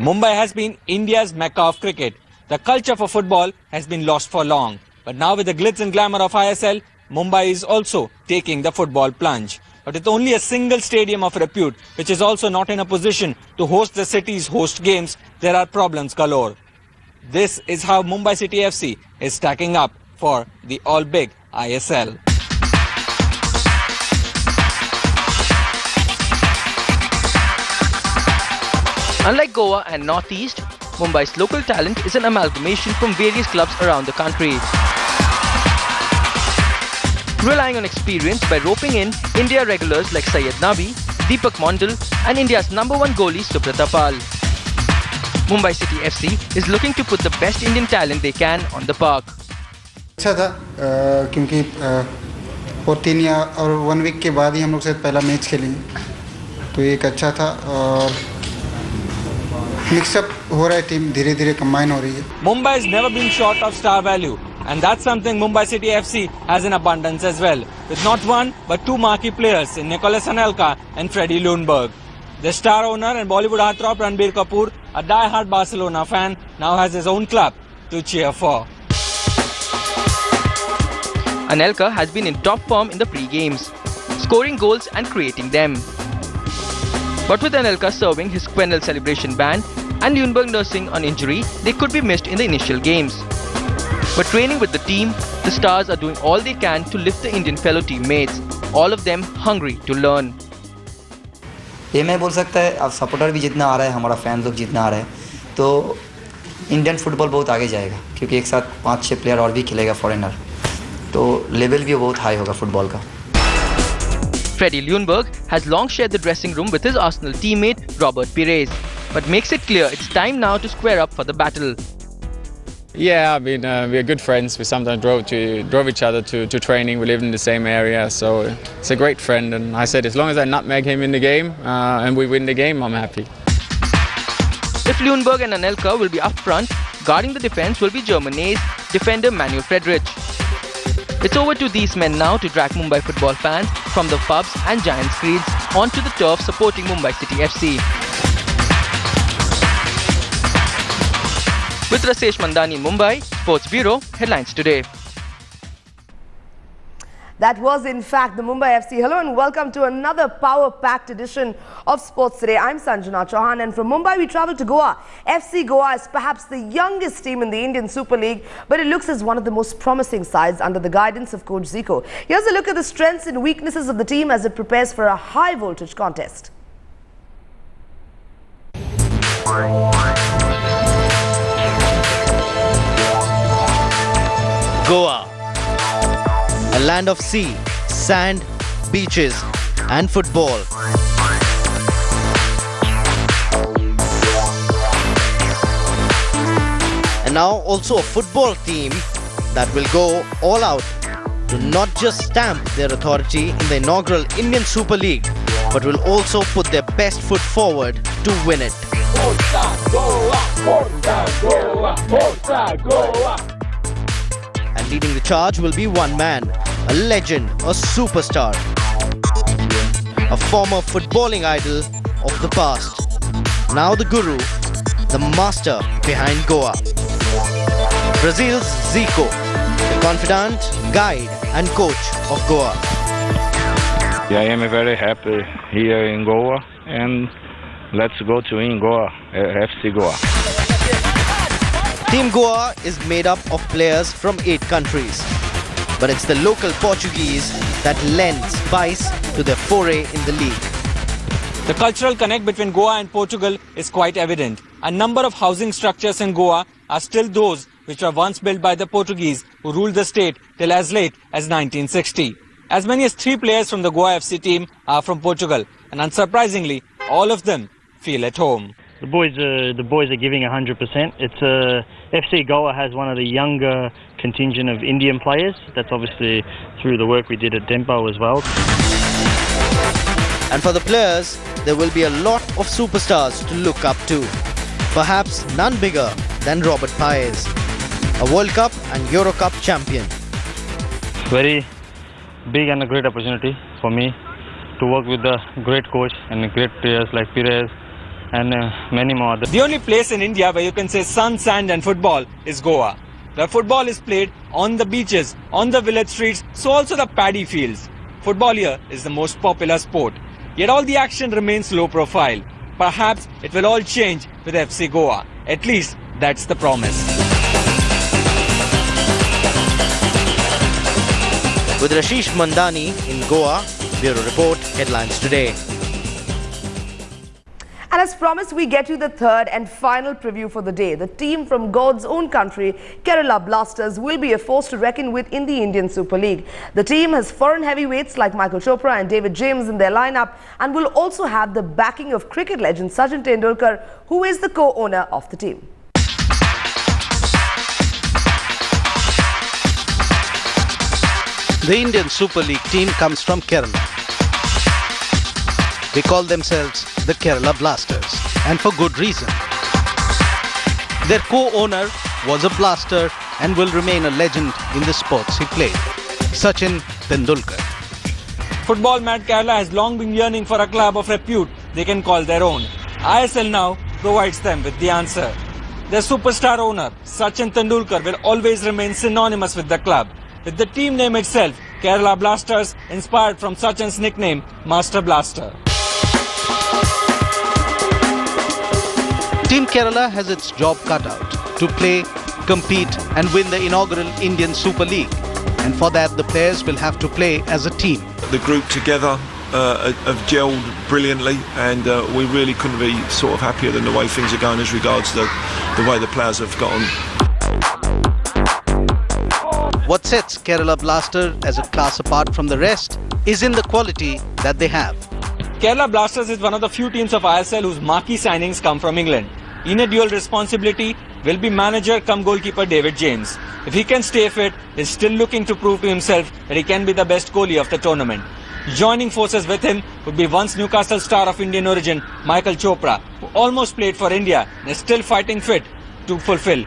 Mumbai has been India's mecca of cricket. The culture for football has been lost for long. But now with the glitz and glamour of ISL, Mumbai is also taking the football plunge. But with only a single stadium of repute, which is also not in a position to host the city's host games, there are problems galore. This is how Mumbai City FC is stacking up for the all-big ISL. Unlike Goa and Northeast, Mumbai's local talent is an amalgamation from various clubs around the country. Relying on experience by roping in India regulars like Syed Nabi, Deepak Mondal and India's number one goalie Subrata Pal. Mumbai City FC is looking to put the best Indian talent they can on the park. अच्छा था क्योंकि और तीन या और one week के बाद ही हम लोग से पहला मैच खेलेंगे तो एक अच्छा था और मिक्सअप हो रहा है टीम धीरे धीरे कंबाइन हो रही है Mumbai has never been short of star value. And that's something Mumbai City FC has in abundance as well. With not one, but two marquee players in Nicholas Anelka and Freddie Lundberg. The star owner and Bollywood heartthrob Ranbir Kapoor, a die-hard Barcelona fan, now has his own club to cheer for. Anelka has been in top form in the pre-games, scoring goals and creating them. But with Anelka serving his quenelle celebration ban and Ljungberg nursing on injury, they could be missed in the initial games. But training with the team, the Stars are doing all they can to lift the Indian fellow teammates, all of them hungry to learn. ये मैं बोल सकता है अब supporter भी जितना आ रहा है हमारा फैन लोग जितना आ रहा है तो इंडियन फुटबॉल बहुत आगे जाएगा क्योंकि एक साथ पांच छह प्लेयर और भी खिलेगा फॉरेनर तो लेवल भी बहुत हाई होगा फुटबॉल का Freddie Ljungberg has long shared the dressing room with his Arsenal teammate Robert Pires, but makes it clear it's time now to square up for the battle. Yeah, I mean, uh, we're good friends. We sometimes drove to drove each other to, to training. We live in the same area, so it's a great friend. And I said, as long as I nutmeg him in the game uh, and we win the game, I'm happy. If Lundberg and Anelka will be up front, guarding the defense will be German ace defender Manuel Friedrich. It's over to these men now to drag Mumbai football fans from the pubs and giant screens onto the turf supporting Mumbai City FC. With Rasesh Mandani Mumbai, Sports Bureau, headlines today. That was, in fact, the Mumbai FC. Hello and welcome to another power-packed edition of Sports Today. I'm Sanjana Chauhan and from Mumbai we travel to Goa. FC Goa is perhaps the youngest team in the Indian Super League, but it looks as one of the most promising sides under the guidance of Coach Zico. Here's a look at the strengths and weaknesses of the team as it prepares for a high-voltage contest. Goa. A land of sea, sand, beaches, and football. And now also a football team that will go all out to not just stamp their authority in the inaugural Indian Super League, but will also put their best foot forward to win it. And leading the charge will be one man, a legend, a superstar, a former footballing idol of the past. Now the guru, the master behind Goa. Brazil's Zico, the confidant, guide, and coach of Goa. Yeah, I am very happy here in Goa and let's go to in Goa, FC Goa. Team Goa is made up of players from eight countries. But it's the local Portuguese that lends spice to their foray in the league. The cultural connect between Goa and Portugal is quite evident. A number of housing structures in Goa are still those which were once built by the Portuguese who ruled the state till as late as 1960. As many as three players from the Goa FC team are from Portugal, and unsurprisingly, all of them feel at home. The boys are the boys are giving 100%. It's uh, FC Goa has one of the younger contingent of Indian players. That's obviously through the work we did at Dempo as well. And for the players, there will be a lot of superstars to look up to. Perhaps none bigger than Robert Pires, a World Cup and Euro Cup champion. Very big and a great opportunity for me to work with the great coach and great players like Pires, and uh, many more. The only place in India where you can say sun, sand and football is Goa. Where football is played on the beaches, on the village streets, so also the paddy fields. Football here is the most popular sport. Yet all the action remains low profile. Perhaps it will all change with FC Goa. At least that's the promise. With Rasesh Mandani in Goa, Bureau Report, Headlines Today. And as promised, we get you the third and final preview for the day. The team from God's own country, Kerala Blasters, will be a force to reckon with in the Indian Super League. The team has foreign heavyweights like Michael Chopra and David James in their lineup and will also have the backing of cricket legend Sachin Tendulkar, who is the co-owner of the team. The Indian Super League team comes from Kerala. They call themselves the Kerala Blasters, and for good reason. Their co-owner was a blaster and will remain a legend in the sports he played, Sachin Tendulkar. Football mad Kerala has long been yearning for a club of repute they can call their own. ISL now provides them with the answer. Their superstar owner, Sachin Tendulkar, will always remain synonymous with the club. With the team name itself, Kerala Blasters, inspired from Sachin's nickname, Master Blaster. Team Kerala has its job cut out to play, compete and win the inaugural Indian Super League. And for that, the players will have to play as a team. The group together uh, have gelled brilliantly and uh, we really couldn't be sort of happier than the way things are going as regards the, the way the players have got on. What sets Kerala Blaster as a class apart from the rest is in the quality that they have. Kerala Blasters is one of the few teams of ISL whose marquee signings come from England. In a dual responsibility will be manager come goalkeeper David James. If he can stay fit, he's still looking to prove to himself that he can be the best goalie of the tournament. Joining forces with him would be once Newcastle star of Indian origin Michael Chopra, who almost played for India and is still fighting fit to fulfill